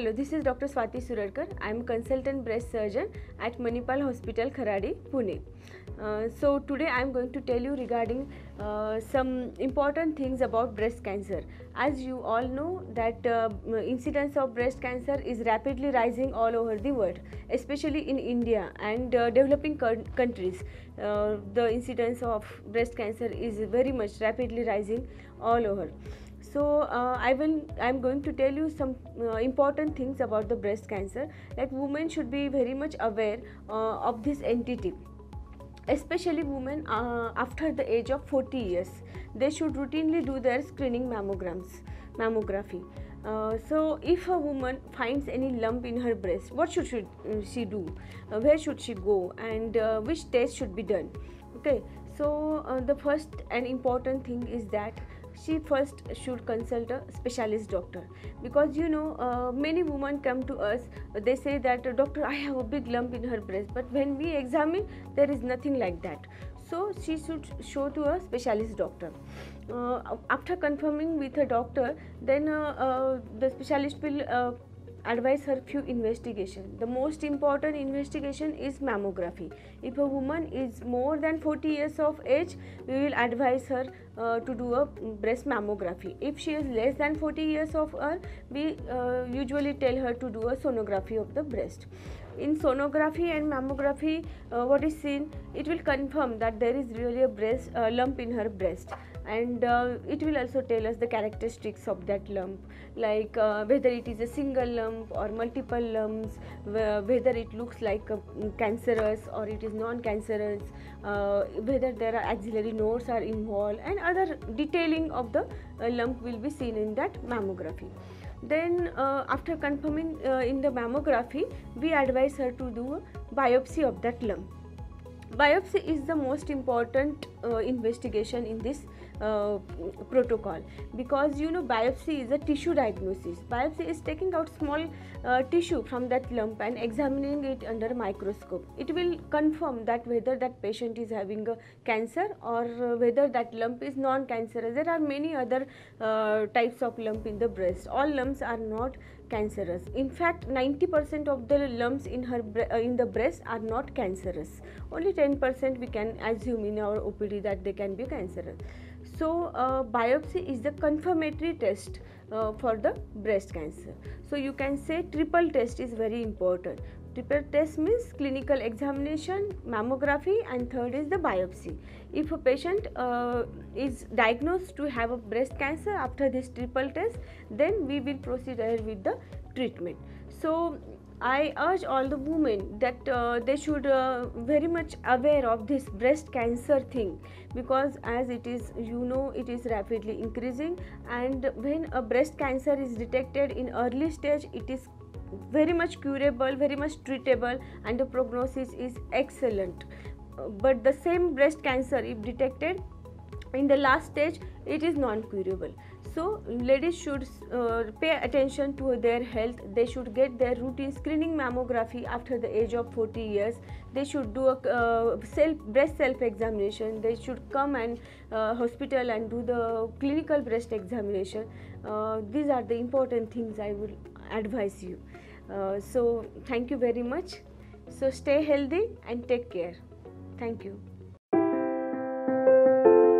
Hello, this is Dr. Swati Suradkar. I am a consultant breast surgeon at Manipal Hospital, Kharadi, Pune. Uh, so today I am going to tell you regarding uh, some important things about breast cancer. As you all know that uh, incidence of breast cancer is rapidly rising all over the world, especially in India and uh, developing countries. Uh, the incidence of breast cancer is very much rapidly rising all over so uh, i will i'm going to tell you some uh, important things about the breast cancer. That women should be very much aware uh, of this entity. Especially women uh, after the age of 40 years. They should routinely do their screening mammograms mammography. Uh, so if a woman finds any lump in her breast what should she, uh, she do? Uh, where should she go? And uh, which test should be done? Okay. So uh, the first and important thing is that she first should consult a specialist doctor. Because you know uh, many women come to us they say that doctor i have a big lump in her breast but when we examine there is nothing like that. So she should show to a specialist doctor. Uh, after confirming with a doctor then uh, uh the specialist will uh, advise her few investigation. The most important investigation is mammography. If a woman is more than 40 years of age we will advise her uh, to do a breast mammography. If she is less than 40 years of age we uh, usually tell her to do a sonography of the breast. In sonography and mammography uh, what is seen it will confirm that there is really a breast uh, lump in her breast. And uh, it will also tell us the characteristics of that lump like uh, whether it is a single lump or multiple lumps whether it looks like a cancerous or it is non-cancerous whether there are axillary nodes are involved and other detailing of the uh, lump will be seen in that mammography. Then uh, after confirming uh, in the mammography we advise her to do a biopsy of that lump biopsy is the most important uh, investigation in this uh, protocol because you know biopsy is a tissue diagnosis. Biopsy is taking out small uh, tissue from that lump and examining it under microscope. It will confirm that whether that patient is having a cancer or uh, whether that lump is non cancerous there are many other uh, types of lump in the breast. All lumps are not cancerous. In fact 90% of the lumps in her uh, in the breast are not cancerous. Only 10% we can assume in our opd that they can be cancerous. So, uh, biopsy is the confirmatory test uh, for the breast cancer. So, you can say triple test is very important. Triple test means clinical examination, mammography and third is the biopsy. If a patient uh, is diagnosed to have a breast cancer after this triple test, then we will proceed ahead with the treatment. So, I urge all the women that uh, they should uh, very much aware of this breast cancer thing. Because as it is you know it is rapidly increasing. And when a breast cancer is detected in early stage it is very much curable very much treatable and the prognosis is excellent. But the same breast cancer if detected in the last stage it is non curable so ladies should uh, pay attention to their health. They should get their routine screening mammography after the age of 40 years. They should do a uh, self breast self examination they should come and uh, hospital and do the clinical breast examination. Uh, these are the important things i will advise you. Uh, so thank you very much. So stay healthy and take care. Thank you